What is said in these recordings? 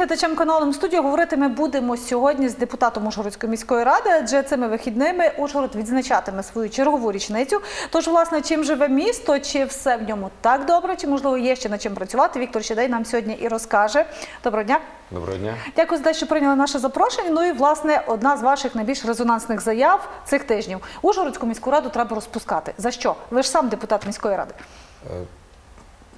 глядачам каналу студію говорити ми будемо сьогодні з депутатом Ужгородської міської ради, адже цими вихідними Ужгород відзначатиме свою чергову річницю. Тож, власне, чим живе місто, чи все в ньому так добре, чи можливо є ще над чим працювати. Віктор Щедей нам сьогодні і розкаже. Доброго дня. Доброго дня. Дякую за те, що прийняли наше запрошення. Ну і власне одна з ваших найбільш резонансних заяв цих тижнів. Ужгородську міську раду треба розпускати. За що? Ви ж сам депутат міської ради.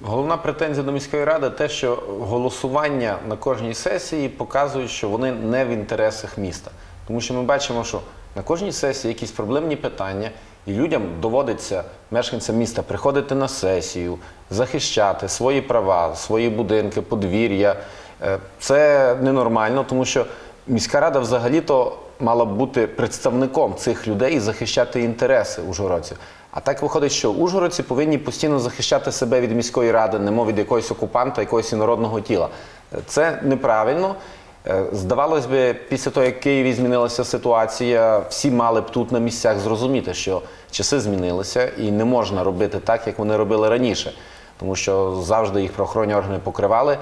Головна претензія до міської ради те, що голосування на кожній сесії показують, що вони не в інтересах міста. Тому що ми бачимо, що на кожній сесії якісь проблемні питання, і людям доводиться мешканцям міста приходити на сесію, захищати свої права, свої будинки, подвір'я. Е, Це ненормально, тому що міська рада взагалі-то мала б бути представником цих людей і захищати інтереси ужгородців. А так виходить, що ужгородці повинні постійно захищати себе від міської ради, немов від якогось окупанта, якогось інородного тіла. Це неправильно. Е, Здавалось би, після того, як в Києві змінилася ситуація, всі мали б тут на місцях зрозуміти, що часи змінилися і не можна робити так, як вони робили раніше, тому що завжди їх правоохоронні органи покривали.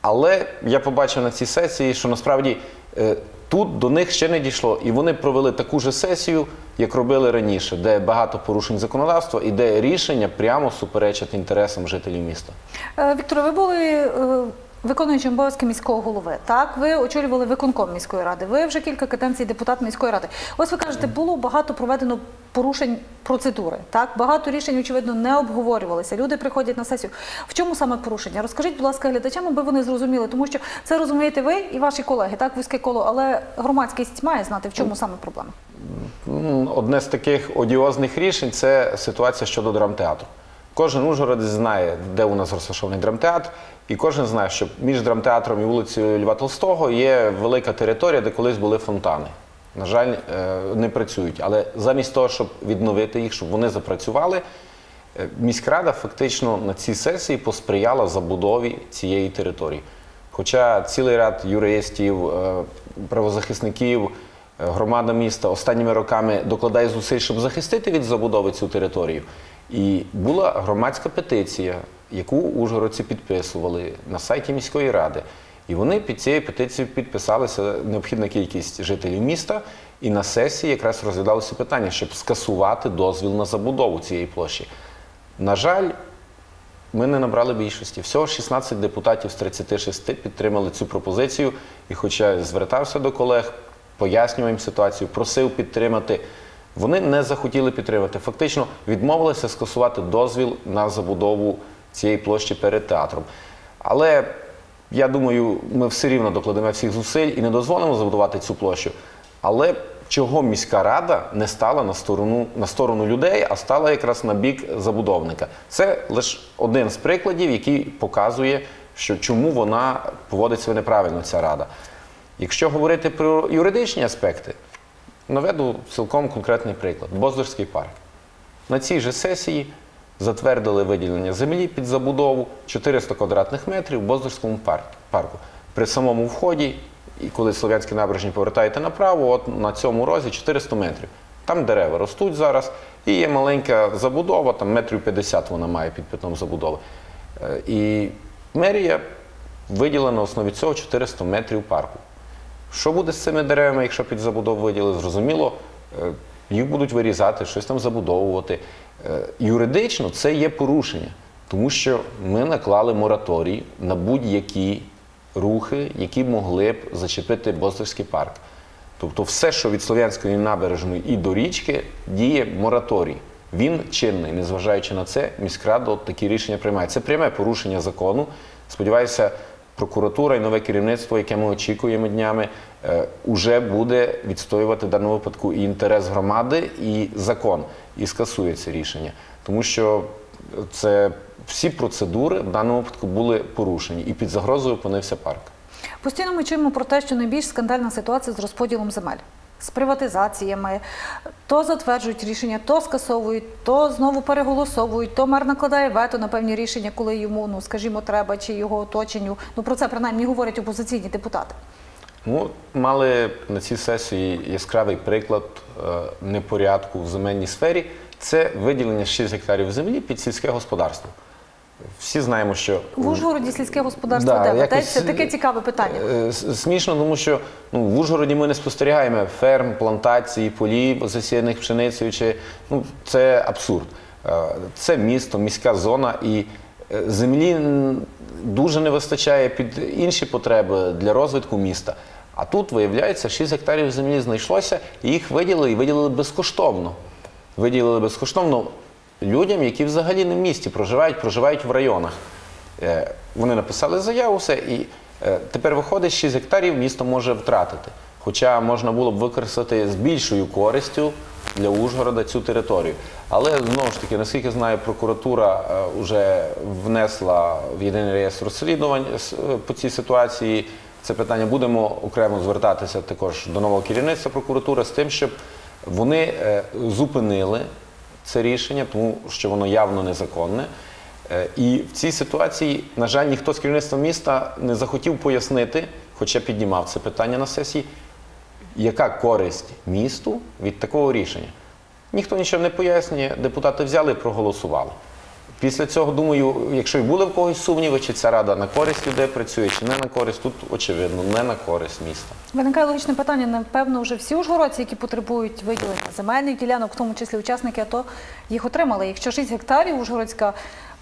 Але я побачив на цій сесії, що насправді е, тут до них ще не дійшло, і вони провели таку же сесію, як робили раніше, де багато порушень законодавства і де рішення прямо суперечать інтересам жителів міста. Віктор, Вікторе, ви були е, виконуючим обов'язки міського голови. Так, ви очолювали виконком міської ради. Ви вже кілька каденцій депутат міської ради. Ось ви кажете, було багато проведено порушень процедури. Так, багато рішень, очевидно, не обговорювалися. Люди приходять на сесію. В чому саме порушення? Розкажіть, будь ласка, глядачам, аби вони зрозуміли, тому що це розумієте ви і ваші колеги, так, вузьке коло, але громадськість має знати, в чому саме проблема. Одне з таких одіозних рішень це ситуація щодо драмтеатру. Кожен ужгородець знає, де у нас розташований драмтеатр, і кожен знає, що між драмтеатром і вулицею Льва Толстого є велика територія, де колись були фонтани. На жаль, е, не працюють. Але замість того, щоб відновити їх, щоб вони запрацювали, е, міськрада фактично на цій сесії посприяла забудові цієї території. Хоча цілий ряд юристів, е, правозахисників, громада міста останніми роками докладає зусиль, щоб захистити від забудови цю територію. І була громадська петиція, яку ужгородці підписували на сайті міської ради. І вони під цією петицією підписалися необхідна кількість жителів міста, і на сесії якраз розглядалося питання, щоб скасувати дозвіл на забудову цієї площі. На жаль, ми не набрали більшості. Всього 16 депутатів з 36 підтримали цю пропозицію. І хоча звертався до колег, пояснював їм ситуацію, просив підтримати. Вони не захотіли підтримати. Фактично відмовилися скасувати дозвіл на забудову цієї площі перед театром. Але я думаю, ми все рівно докладемо всіх зусиль і не дозволимо забудувати цю площу. Але чого міська рада не стала на сторону, на сторону людей, а стала якраз на бік забудовника? Це лише один з прикладів, який показує, що чому вона поводить себе неправильно, ця рада. Якщо говорити про юридичні аспекти, наведу цілком конкретний приклад: Боздорський парк. На цій же сесії затвердили виділення землі під забудову 400 квадратних метрів в Боздорському парку. При самому вході, і коли Слов'янські набережні повертаєте направо, от на цьому розі 400 метрів. Там дерева ростуть зараз, і є маленька забудова, там метрів 50 вона має під питом забудови. Е, І мерія виділила на основі цього 400 метрів парку. Що буде з цими деревами, якщо під забудову виділи? Зрозуміло, е, їх будуть вирізати, щось там забудовувати. Е, Юридично це є порушення, тому що ми наклали мораторій на будь-які рухи, які могли б зачепити Боздорський парк. Тобто все, що від Слов'янської набережної і до річки, діє мораторій. Він чинний, незважаючи на це, міськрада от такі рішення приймає. Це пряме порушення закону. Сподіваюся, прокуратура і нове керівництво, яке ми очікуємо днями, вже уже буде відстоювати в даному випадку і інтерес громади, і закон, і скасує це рішення. Тому що це всі процедури в даному випадку були порушені, і під загрозою опинився парк. Постійно ми чуємо про те, що найбільш скандальна ситуація з розподілом земель. З приватизаціями то затверджують рішення, то скасовують, то знову переголосовують, то мер накладає вето на певні рішення, коли йому, ну скажімо, треба чи його оточенню. Ну про це принаймні говорять опозиційні депутати. Ну, мали на цій сесії яскравий приклад е, непорядку в земельній сфері. Це виділення 6 гектарів землі під сільське господарство. Всі знаємо, що В Ужгороді сільське господарство Да, де якось, ведеться? Таке цікаве питання. Е, Смішно, тому що ну, в Ужгороді ми не спостерігаємо ферм, плантацій, полів, засіяних пшеницею. Чи, ну, це абсурд. Е, Це місто, міська зона, і е, землі дуже не вистачає під інші потреби для розвитку міста. А тут, виявляється, 6 гектарів землі знайшлося, і їх виділили і виділили безкоштовно. Виділили безкоштовно людям, які взагалі не в місті проживають, проживають в районах. Е, Вони написали заяву, все, і е, тепер виходить, 6 гектарів місто може втратити. Хоча можна було б використати з більшою користю для Ужгорода цю територію. Але знову ж таки, наскільки знаю, прокуратура вже внесла в єдиний реєстр розслідувань е, по цій ситуації. Це питання будемо окремо звертатися також до нового керівництва прокуратури з тим, щоб вони е, зупинили це рішення, тому що воно явно незаконне. Е, І в цій ситуації, на жаль, ніхто з керівництва міста не захотів пояснити, хоча піднімав це питання на сесії, яка користь місту від такого рішення. Ніхто нічого не пояснює, депутати взяли і проголосували. Після цього, думаю, якщо й були в когось сумніви, чи ця рада на користь людей працює, чи не на користь, тут очевидно, не на користь міста. Виникає логічне питання. Напевно, вже всі ужгородці, які потребують виділення земельних ділянок, в тому числі учасники АТО, їх отримали. Якщо 6 гектарів ужгородська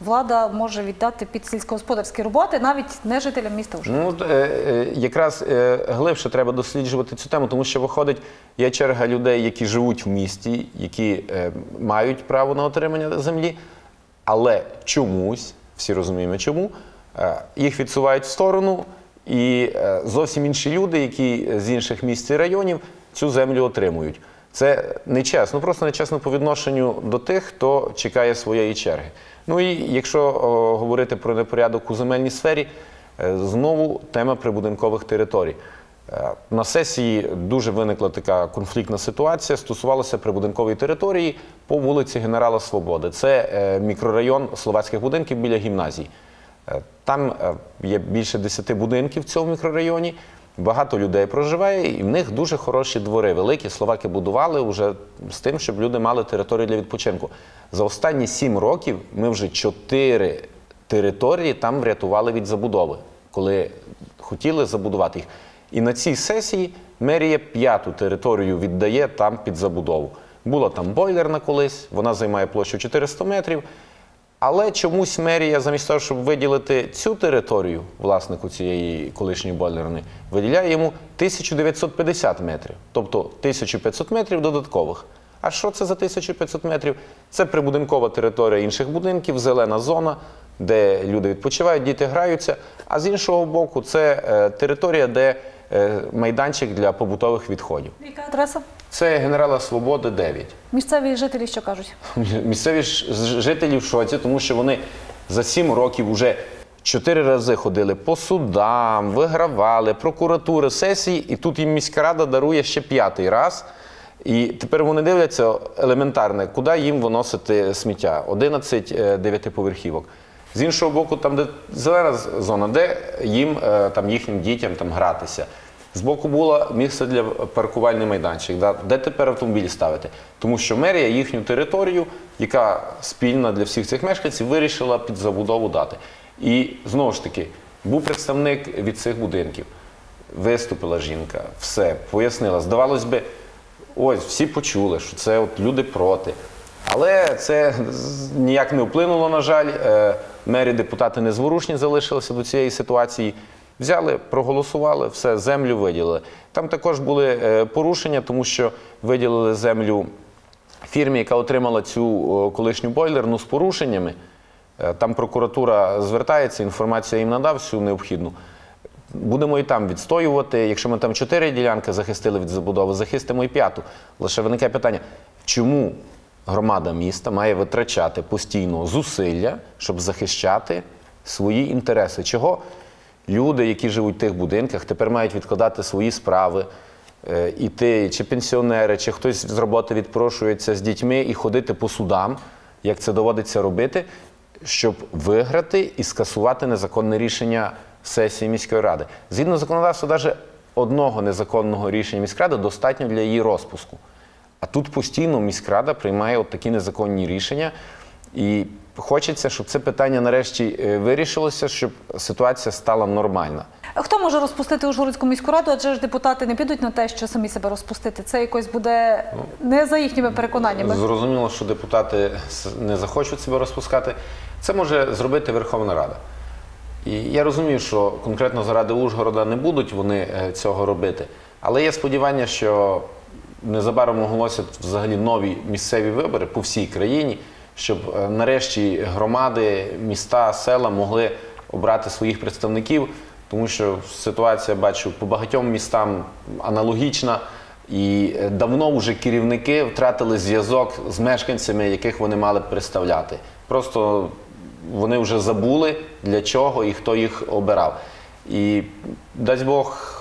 влада може віддати під сільськогосподарські роботи, навіть не жителям міста Ужгород. Ну, е, е, якраз е, глибше треба досліджувати цю тему, тому що виходить, є черга людей, які живуть в місті, які мають право на отримання землі, але чомусь, всі розуміємо чому, е, їх відсувають в сторону, і е, зовсім інші люди, які з інших місць і районів цю землю отримують. Це нечесно, просто нечесно по відношенню до тих, хто чекає своєї черги. Ну і якщо говорити про непорядок у земельній сфері, е, знову тема прибудинкових територій. Е, На сесії дуже виникла така конфліктна ситуація. Стосувалася прибудинкової території по вулиці Генерала Свободи. Це е, мікрорайон словацьких будинків біля гімназії. Е, Там є більше 10 будинків в цьому мікрорайоні. Багато людей проживає, і в них дуже хороші двори. Великі словаки будували вже з тим, щоб люди мали територію для відпочинку. За останні 7 років ми вже 4 території там врятували від забудови, коли хотіли забудувати їх. І на цій сесії мерія п'яту територію віддає там під забудову. Була там бойлерна колись, вона займає площу 400 метрів. Але чомусь мерія, замість того, щоб виділити цю територію власнику цієї колишньої бойлерної, виділяє йому 1950 метрів, тобто 1500 метрів додаткових. А що це за 1500 метрів? Це прибудинкова територія інших будинків, зелена зона, де люди відпочивають, діти граються. А з іншого боку, це е, територія, де майданчик для побутових відходів. Яка адреса? Це генерала Свободи 9. Місцеві жителі що кажуть? Місцеві жителі в шоці, тому що вони за сім років вже чотири рази ходили по судам, вигравали, прокуратури, сесії, і тут їм міська рада дарує ще п'ятий раз. І тепер вони дивляться елементарне, куди їм виносити сміття. 11 е, дев'ятиповерхівок. З іншого боку, там, де зелена зона, де їм е, там їхнім дітям там гратися. Збоку було місце для паркувальний майданчик. Да? Де тепер автомобілі ставити? Тому що мерія їхню територію, яка спільна для всіх цих мешканців, вирішила під забудову дати. І знову ж таки, був представник від цих будинків. Виступила жінка, все, пояснила. Здавалось би, ось всі почули, що це от люди проти. Але це ніяк не вплинуло, на жаль. Е, Мері депутати незворушні залишилися до цієї ситуації. Взяли, проголосували, все, землю виділили. Там також були е, порушення, тому що виділили землю фірмі, яка отримала цю колишню бойлерну з порушеннями. Е, Там прокуратура звертається, інформацію я їм надав всю необхідну. Будемо і там відстоювати. Якщо ми там чотири ділянки захистили від забудови, захистимо і п'яту. Лише виникає питання, чому громада міста має витрачати постійно зусилля, щоб захищати свої інтереси? Чого люди, які живуть в тих будинках, тепер мають відкладати свої справи, е, іти, чи пенсіонери, чи хтось з роботи відпрошується з дітьми і ходити по судам, як це доводиться робити, щоб виграти і скасувати незаконне рішення сесії міської ради. Згідно законодавства, навіть одного незаконного рішення міськради достатньо для її розпуску. А тут постійно міськрада приймає от такі незаконні рішення. І хочеться, щоб це питання нарешті е, вирішилося, щоб ситуація стала нормальна. Хто може розпустити Ужгородську міську раду? Адже ж депутати не підуть на те, що самі себе розпустити. Це якось буде не за їхніми переконаннями. Зрозуміло, що депутати не захочуть себе розпускати. Це може зробити Верховна Рада. І я розумію, що конкретно заради Ужгорода не будуть вони е, цього робити. Але є сподівання, що незабаром оголосять взагалі нові місцеві вибори по всій країні, щоб е, нарешті громади, міста, села могли обрати своїх представників, тому що ситуація бачу по багатьом містам аналогічна. І е, давно вже керівники втратили зв'язок з мешканцями, яких вони мали представляти. Просто вони вже забули для чого і хто їх обирав. І дасть Бог,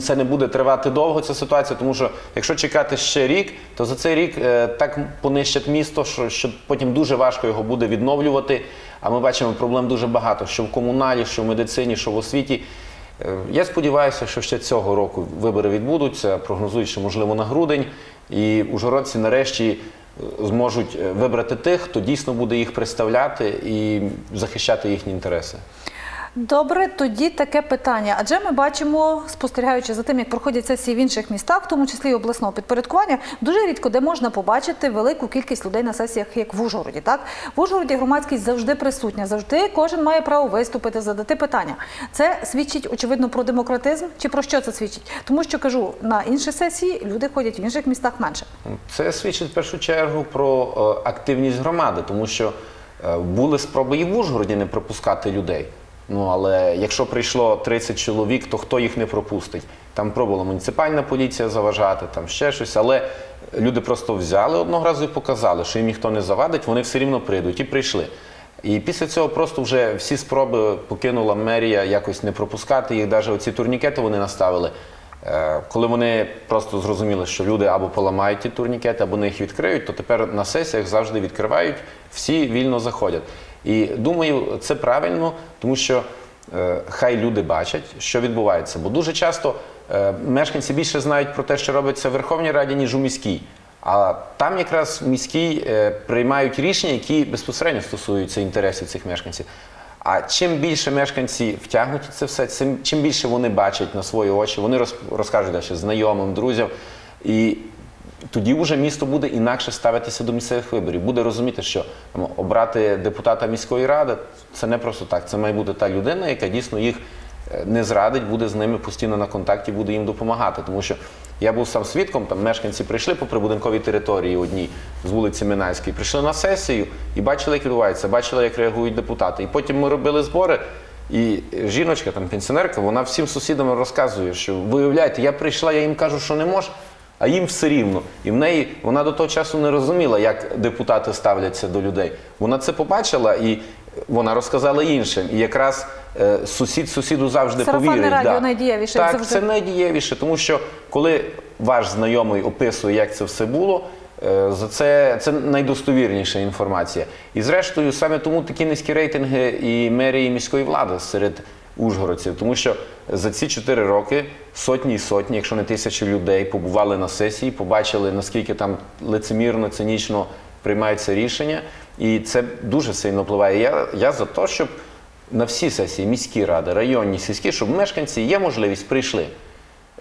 це не буде тривати довго, ця ситуація, тому що якщо чекати ще рік, то за цей рік е, так понищать місто, що, потім дуже важко його буде відновлювати. А ми бачимо проблем дуже багато, що в комуналі, що в медицині, що в освіті. Е, Я сподіваюся, що ще цього року вибори відбудуться, прогнозують, що можливо на грудень, і ужгородці нарешті е, зможуть вибрати тих, хто дійсно буде їх представляти і захищати їхні інтереси. Добре, тоді таке питання. Адже ми бачимо, спостерігаючи за тим, як проходять сесії в інших містах, в тому числі і обласного підпорядкування, дуже рідко де можна побачити велику кількість людей на сесіях, як в Ужгороді. Так в Ужгороді громадськість завжди присутня, завжди кожен має право виступити, задати питання. Це свідчить очевидно про демократизм чи про що це свідчить? Тому що кажу, на інші сесії люди ходять в інших містах менше. Це свідчить в першу чергу про е, активність громади, тому що е, були спроби і в Ужгороді не пропускати людей. Ну але якщо прийшло 30 чоловік, то хто їх не пропустить? Там пробувала муніципальна поліція заважати, там ще щось. Але люди просто взяли одного разу і показали, що їм ніхто не завадить, вони все рівно прийдуть і прийшли. І після цього просто вже всі спроби покинула мерія якось не пропускати їх. Навіть оці турнікети вони наставили. Е, Коли вони просто зрозуміли, що люди або поламають ті турнікети, або не їх відкриють, то тепер на сесіях завжди відкривають, всі вільно заходять. І думаю, це правильно, тому що е, хай люди бачать, що відбувається. Бо дуже часто е, мешканці більше знають про те, що робиться в Верховній Раді, ніж у міській. А там якраз міській е, приймають рішення, які безпосередньо стосуються інтересів цих мешканців. А чим більше мешканці втягнуті це все, цим, чим більше вони бачать на свої очі, вони роз, розкажуть далі знайомим, друзям. І тоді вже місто буде інакше ставитися до місцевих виборів. Буде розуміти, що там, обрати депутата міської ради це не просто так. Це має бути та людина, яка дійсно їх е, не зрадить, буде з ними постійно на контакті, буде їм допомагати. Тому що я був сам свідком, там мешканці прийшли по прибудинковій території одній з вулиці Минайської, прийшли на сесію і бачили, як відбувається, бачили, як реагують депутати. І потім ми робили збори. І жіночка, там пенсіонерка, вона всім сусідам розказує, що виявляєте, я прийшла, я їм кажу, що не можу, а їм все рівно. І в неї вона до того часу не розуміла, як депутати ставляться до людей. Вона це побачила і вона розказала іншим. І якраз е, сусід сусіду завжди Сарафанне повірить. радіо найдієвіше, як Так, завжди. це найдієвіше, тому що коли ваш знайомий описує, як це все було. е, За це це найдостовірніша інформація. І зрештою, саме тому такі низькі рейтинги і мерії і міської влади серед ужгородців, тому що за ці чотири роки сотні і сотні, якщо не тисячі людей, побували на сесії, побачили наскільки там лицемірно, цинічно приймаються рішення, і це дуже сильно впливає. Я, я за те, щоб на всі сесії, міські ради, районні, сільські, щоб мешканці є можливість прийшли.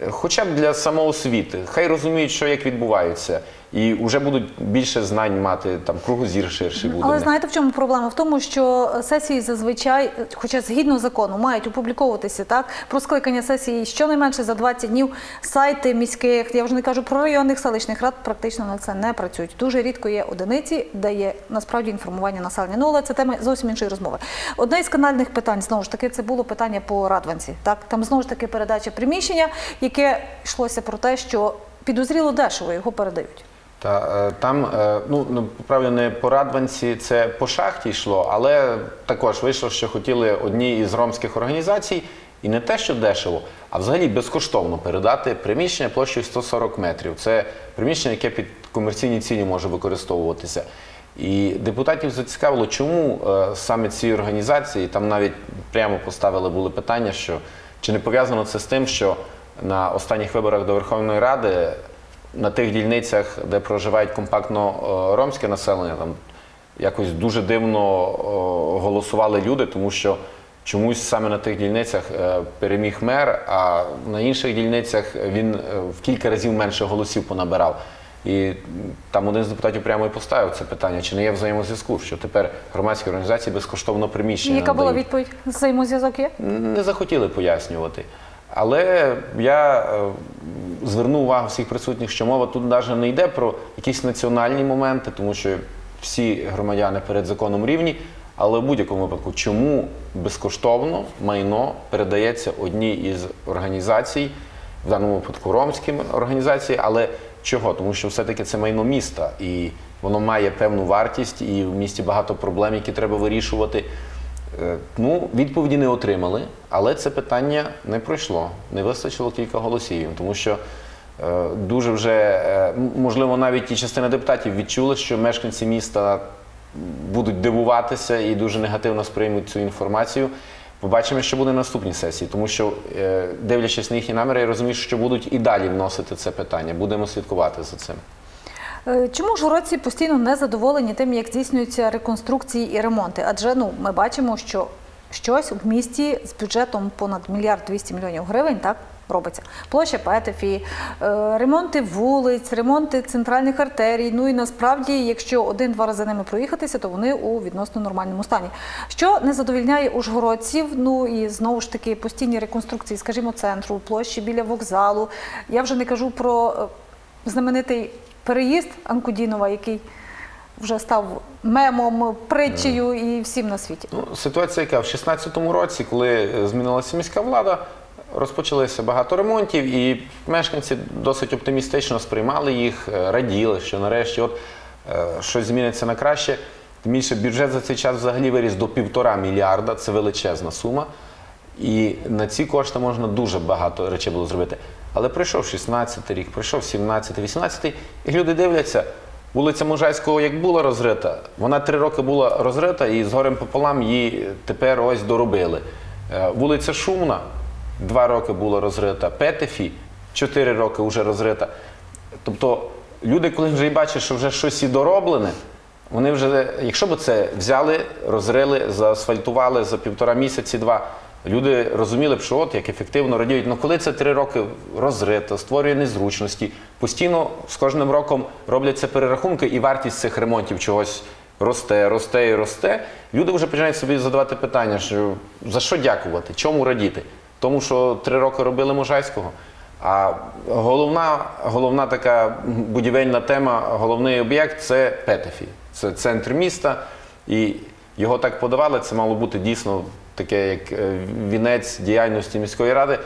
Хоча б для самоосвіти, хай розуміють, що як відбувається, і вже будуть більше знань мати, там кругозір ширший буде. Але знаєте, в чому проблема? В тому, що сесії зазвичай, хоча згідно закону, мають опубліковуватися так про скликання сесії щонайменше за 20 днів. Сайти міських, я вже не кажу про районних селищних рад, практично на це не працюють. Дуже рідко є одиниці, де є насправді інформування населення. Ну але це тема зовсім іншої розмови. Одне із канальних питань знову ж таки це було питання по Радванці. Так там знову ж таки передача приміщення, яке йшлося про те, що підозріло дешево його передають. Та е, там, е, ну ну, правильно, не по Радванці, це по шахті йшло, але також вийшло, що хотіли одні із ромських організацій, і не те, що дешево, а взагалі безкоштовно передати приміщення площею 140 метрів. Це приміщення, яке під комерційні цілі може використовуватися. І депутатів зацікавило, чому е, саме ці організації там навіть прямо поставили були питання, що чи не пов'язано це з тим, що на останніх виборах до Верховної Ради на тих дільницях, де проживають компактно е, ромське населення, там якось дуже дивно голосували люди, тому що чомусь саме на тих дільницях е, переміг мер, а на інших дільницях він е, в кілька разів менше голосів понабирав. І там один з депутатів прямо і поставив це питання, чи не є взаємозв'язку, що тепер громадські організації безкоштовно приміщення. Яка була відповідь? Взаємозв'язок є? не захотіли пояснювати. Але я е, звернув увагу всіх присутніх, що мова тут навіть не йде про якісь національні моменти, тому що всі громадяни перед законом рівні. Але в будь-якому випадку, чому безкоштовно майно передається одній із організацій, в даному випадку ромським організації, але чого? Тому що все-таки це майно міста, і воно має певну вартість, і в місті багато проблем, які треба вирішувати. Е, Ну, відповіді не отримали, але це питання не пройшло. Не вистачило кілька голосів, тому що е, дуже вже, е, можливо, навіть і частина депутатів відчули, що мешканці міста будуть дивуватися і дуже негативно сприймуть цю інформацію. Побачимо, що буде на наступній сесії, тому що, дивлячись на їхні наміри, я розумію, що будуть і далі вносити це питання. Будемо слідкувати за цим. Е, Чому ж постійно не задоволені тим, як здійснюються реконструкції і ремонти? Адже ну ми бачимо, що щось в місті з бюджетом понад мільярд 200 мільйонів гривень так робиться. Площа Петефі, е, ремонти вулиць, ремонти центральних артерій. Ну і насправді, якщо один-два рази ними проїхатися, то вони у відносно нормальному стані. Що не задовільняє ужгородців? Ну і знову ж таки постійні реконструкції, скажімо, центру, площі біля вокзалу. Я вже не кажу про е, знаменитий переїзд Анкудінова, який вже став мемом, притчею і всім на світі. Ну, ситуація яка в 2016 році, коли е, змінилася міська влада, розпочалося багато ремонтів, і мешканці досить оптимістично сприймали їх, е, раділи, що нарешті от е, щось зміниться на краще. Тим більше бюджет за цей час взагалі виріс до півтора мільярда, це величезна сума. І на ці кошти можна дуже багато речей було зробити. Але прийшов 16 рік, прийшов 17, 18, і люди дивляться, вулиця Можайського як була розрита, вона три роки була розрита, і з горем пополам її тепер ось доробили. Е, Вулиця Шумна два роки була розрита, Петефі чотири роки вже розрита. Тобто люди, коли вже і бачать, що вже щось і дороблене, вони вже, якщо б це взяли, розрили, заасфальтували за півтора місяці, два, люди розуміли б, що от як ефективно радіють. Ну коли це три роки розрито, створює незручності, постійно з кожним роком робляться перерахунки, і вартість цих ремонтів чогось росте, росте і росте. Люди вже починають собі задавати питання, що за що дякувати, чому радіти? Тому що три роки робили Можайського. А головна, головна така будівельна тема, головний об'єкт це Петефі. Це центр міста. І його так подавали. Це мало бути дійсно таке, як е, вінець діяльності міської ради.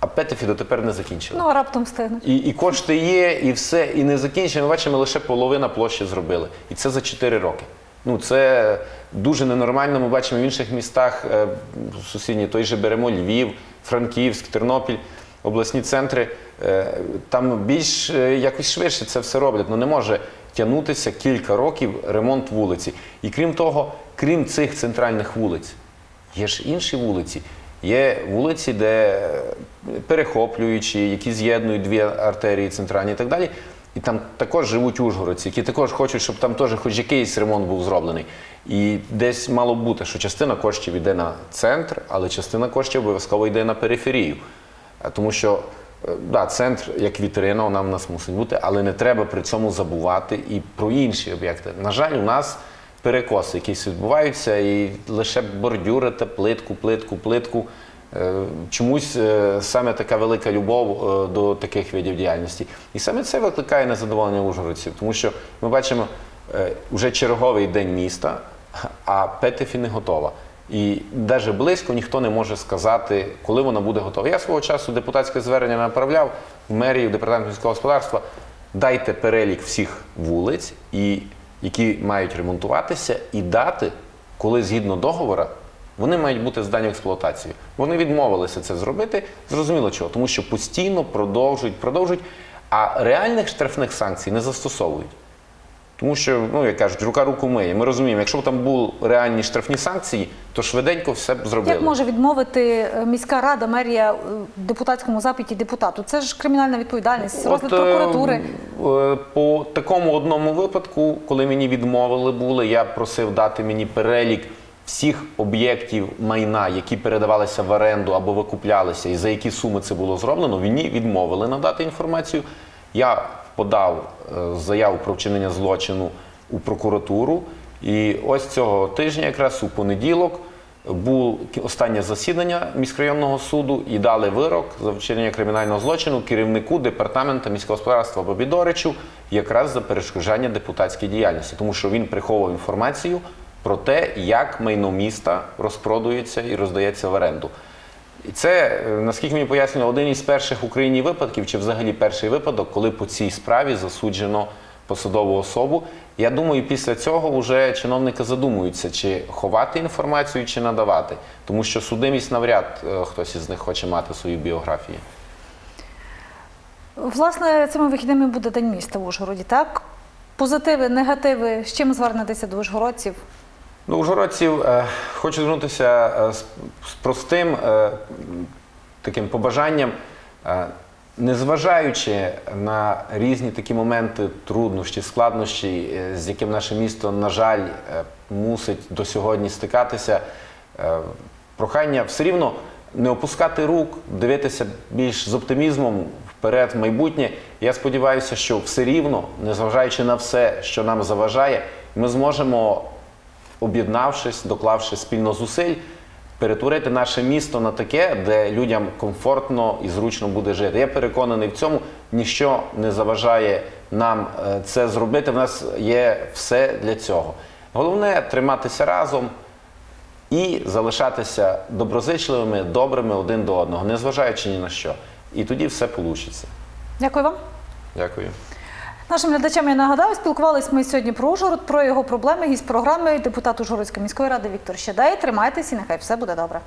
А Петефі дотепер не закінчили. Ну а раптом встигнуть. І, і кошти є, і все, і не закінчено. Ми бачимо, лише половина площі зробили. І це за 4 роки. Ну, це дуже ненормально. Ми бачимо в інших містах е, сусідні, той же беремо Львів, Франківськ, Тернопіль, обласні центри. Е, там більш е, якось швидше це все роблять. Ну не може тягнутися кілька років ремонт вулиці. І крім того, крім цих центральних вулиць, Є ж інші вулиці. Є вулиці, де е, перехоплюючі, які з'єднують дві артерії центральні і так далі. І там також живуть ужгородці, які також хочуть, щоб там теж хоч якийсь ремонт був зроблений. І десь мало бути, що частина коштів йде на центр, але частина коштів обов'язково йде на периферію. Тому що е, да, центр як вітрина, вона в нас мусить бути, але не треба при цьому забувати і про інші об'єкти. На жаль, у нас перекоси якісь відбуваються, і лише бордюрити плитку, плитку, плитку. Е, Чомусь е, саме така велика любов е, до таких видів діяльності. І саме це викликає незадоволення ужгородців, тому що ми бачимо вже черговий день міста, а Петефі не готова. І навіть близько ніхто не може сказати, коли вона буде готова. Я свого часу депутатське звернення направляв в мерію, в департамент міського господарства. Дайте перелік всіх вулиць, і, які мають ремонтуватися, і дати, коли згідно договора вони мають бути здані в експлуатацію. Вони відмовилися це зробити. Зрозуміло чого, тому що постійно продовжують, продовжують, а реальних штрафних санкцій не застосовують. Тому що, ну як кажуть, рука руку миє. Ми розуміємо, якщо б там були реальні штрафні санкції, то швиденько все б зробили. Як може відмовити е, міська рада, мерія е, депутатському запиті депутату? Це ж кримінальна відповідальність, розгляд е, прокуратури. По такому одному випадку, коли мені відмовили були, я просив дати мені перелік всіх об'єктів майна, які передавалися в оренду або викуплялися, і за які суми це було зроблено. Мені відмовили надати інформацію. Я подав е, заяву про вчинення злочину у прокуратуру. І ось цього тижня, якраз у понеділок, було останнє засідання міськрайонного суду і дали вирок за вчинення кримінального злочину керівнику департаменту міського господарства Бобідоричу якраз за перешкоджання депутатській діяльності, тому що він приховував інформацію про те, як майно міста розпродується і роздається в оренду. І це, е, наскільки мені пояснювали, один із перших в Україні випадків, чи взагалі перший випадок, коли по цій справі засуджено посадову особу. Я думаю, після цього вже чиновники задумуються, чи ховати інформацію, чи надавати. Тому що судимість навряд е, хтось із них хоче мати в своїй біографії. Власне, цими вихідними буде День міста в Ужгороді, так? Позитиви, негативи, з чим звернетеся до ужгородців? Ну, ужгородців е, хочу звернутися е, з, простим е, таким побажанням, незважаючи на різні такі моменти труднощі, складнощі, з яким наше місто, на жаль, мусить до сьогодні стикатися, прохання все рівно не опускати рук, дивитися більш з оптимізмом вперед в майбутнє. Я сподіваюся, що все рівно, незважаючи на все, що нам заважає, ми зможемо об'єднавшись, доклавши спільно зусиль, перетворити наше місто на таке, де людям комфортно і зручно буде жити. Я переконаний в цьому, ніщо не заважає нам е, це зробити. В нас є все для цього. Головне триматися разом і залишатися доброзичливими, добрими один до одного, незважаючи ні на що. І тоді все вийде. Дякую вам. Дякую. Нашим глядачам я нагадаю, спілкувалися ми сьогодні про Ужгород, про його проблеми. Гість програми депутат Ужгородської міської ради Віктор Щедай. Тримайтеся нехай все буде добре.